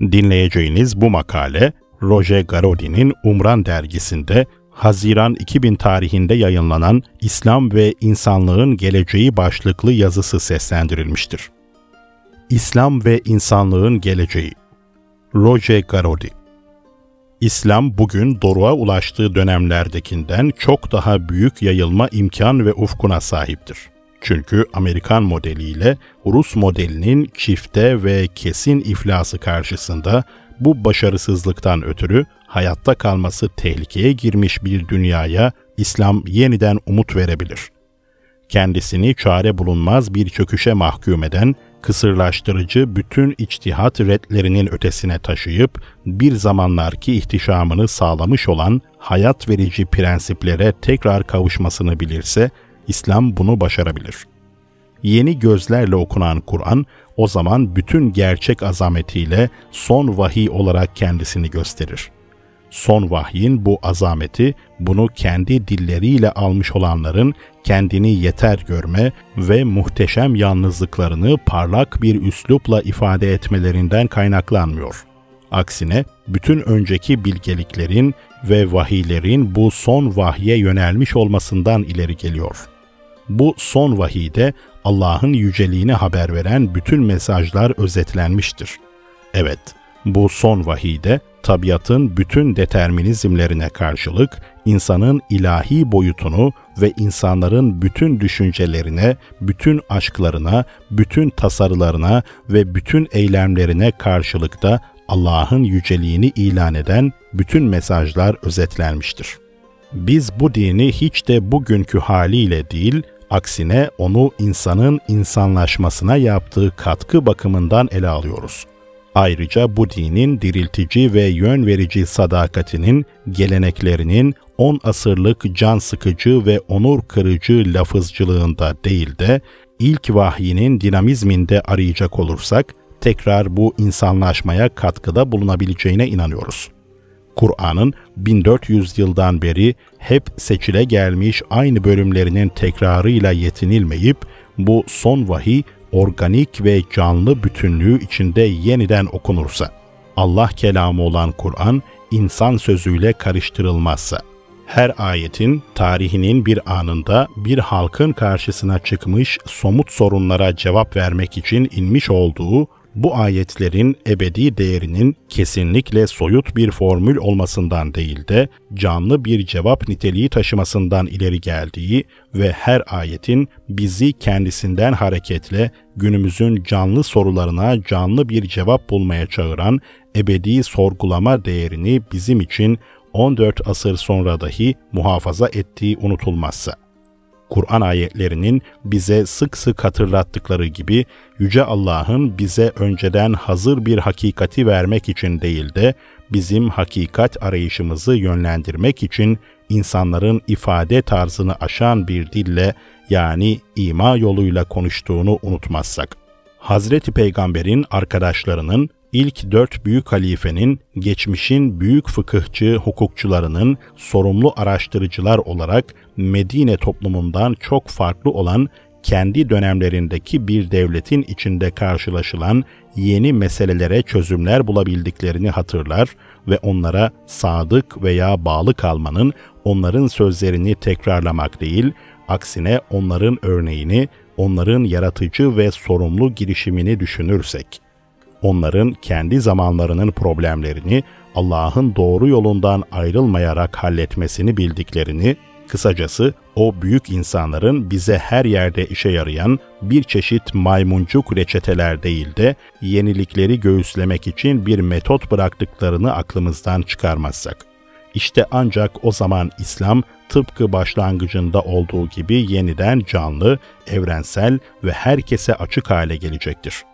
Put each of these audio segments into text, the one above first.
Dinleyeceğiniz bu makale Roger Garaudy'nin Umran dergisinde Haziran 2000 tarihinde yayınlanan İslam ve İnsanlığın Geleceği başlıklı yazısı seslendirilmiştir. İslam ve İnsanlığın Geleceği Roger Garaudy İslam bugün doruğa ulaştığı dönemlerdekinden çok daha büyük yayılma imkan ve ufkuna sahiptir. Çünkü Amerikan modeliyle Rus modelinin çifte ve kesin iflası karşısında bu başarısızlıktan ötürü hayatta kalması tehlikeye girmiş bir dünyaya İslam yeniden umut verebilir. Kendisini çare bulunmaz bir çöküşe mahkum eden, kısırlaştırıcı bütün içtihat redlerinin ötesine taşıyıp bir zamanlarki ihtişamını sağlamış olan hayat verici prensiplere tekrar kavuşmasını bilirse, İslam bunu başarabilir. Yeni gözlerle okunan Kur'an, o zaman bütün gerçek azametiyle son vahiy olarak kendisini gösterir. Son vahyin bu azameti, bunu kendi dilleriyle almış olanların kendini yeter görme ve muhteşem yalnızlıklarını parlak bir üslupla ifade etmelerinden kaynaklanmıyor. Aksine bütün önceki bilgeliklerin ve vahiylerin bu son vahye yönelmiş olmasından ileri geliyor.'' Bu son vahide Allah'ın yüceliğini haber veren bütün mesajlar özetlenmiştir. Evet, bu son vahide tabiatın bütün determinizmlerine karşılık insanın ilahi boyutunu ve insanların bütün düşüncelerine, bütün aşklarına, bütün tasarılarına ve bütün eylemlerine karşılıkta Allah'ın yüceliğini ilan eden bütün mesajlar özetlenmiştir. Biz bu dini hiç de bugünkü haliyle değil, Aksine onu insanın insanlaşmasına yaptığı katkı bakımından ele alıyoruz. Ayrıca bu dinin diriltici ve yön verici sadakatinin, geleneklerinin 10 asırlık can sıkıcı ve onur kırıcı lafızcılığında değil de ilk vahyinin dinamizminde arayacak olursak tekrar bu insanlaşmaya katkıda bulunabileceğine inanıyoruz. Kur'an'ın 1400 yıldan beri hep seçile gelmiş aynı bölümlerinin tekrarıyla yetinilmeyip bu son vahiy organik ve canlı bütünlüğü içinde yeniden okunursa, Allah kelamı olan Kur'an insan sözüyle karıştırılmazsa, her ayetin tarihinin bir anında bir halkın karşısına çıkmış somut sorunlara cevap vermek için inmiş olduğu bu ayetlerin ebedi değerinin kesinlikle soyut bir formül olmasından değil de canlı bir cevap niteliği taşımasından ileri geldiği ve her ayetin bizi kendisinden hareketle günümüzün canlı sorularına canlı bir cevap bulmaya çağıran ebedi sorgulama değerini bizim için 14 asır sonra dahi muhafaza ettiği unutulmazsa. Kur'an ayetlerinin bize sık sık hatırlattıkları gibi Yüce Allah'ın bize önceden hazır bir hakikati vermek için değil de bizim hakikat arayışımızı yönlendirmek için insanların ifade tarzını aşan bir dille yani ima yoluyla konuştuğunu unutmazsak. Hazreti Peygamber'in arkadaşlarının ilk dört büyük halifenin geçmişin büyük fıkıhçı hukukçularının sorumlu araştırıcılar olarak Medine toplumundan çok farklı olan kendi dönemlerindeki bir devletin içinde karşılaşılan yeni meselelere çözümler bulabildiklerini hatırlar ve onlara sadık veya bağlı kalmanın onların sözlerini tekrarlamak değil, aksine onların örneğini, onların yaratıcı ve sorumlu girişimini düşünürsek, onların kendi zamanlarının problemlerini Allah'ın doğru yolundan ayrılmayarak halletmesini bildiklerini Kısacası o büyük insanların bize her yerde işe yarayan bir çeşit maymuncuk reçeteler değil de yenilikleri göğüslemek için bir metot bıraktıklarını aklımızdan çıkarmazsak. İşte ancak o zaman İslam tıpkı başlangıcında olduğu gibi yeniden canlı, evrensel ve herkese açık hale gelecektir.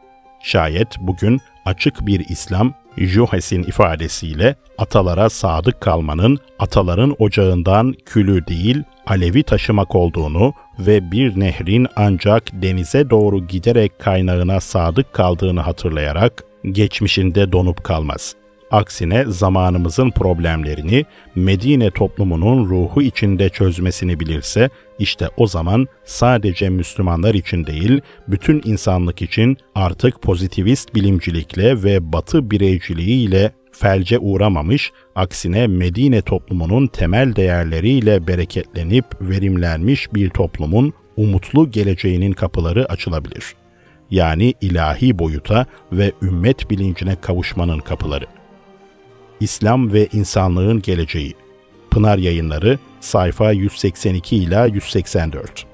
Şayet bugün açık bir İslam Johes'in ifadesiyle atalara sadık kalmanın ataların ocağından külü değil alevi taşımak olduğunu ve bir nehrin ancak denize doğru giderek kaynağına sadık kaldığını hatırlayarak geçmişinde donup kalmaz. Aksine zamanımızın problemlerini Medine toplumunun ruhu içinde çözmesini bilirse, işte o zaman sadece Müslümanlar için değil, bütün insanlık için artık pozitivist bilimcilikle ve batı bireyciliğiyle felce uğramamış, aksine Medine toplumunun temel değerleriyle bereketlenip verimlenmiş bir toplumun umutlu geleceğinin kapıları açılabilir. Yani ilahi boyuta ve ümmet bilincine kavuşmanın kapıları. İslam ve insanlığın geleceği. Pınar Yayınları sayfa 182 ila 184.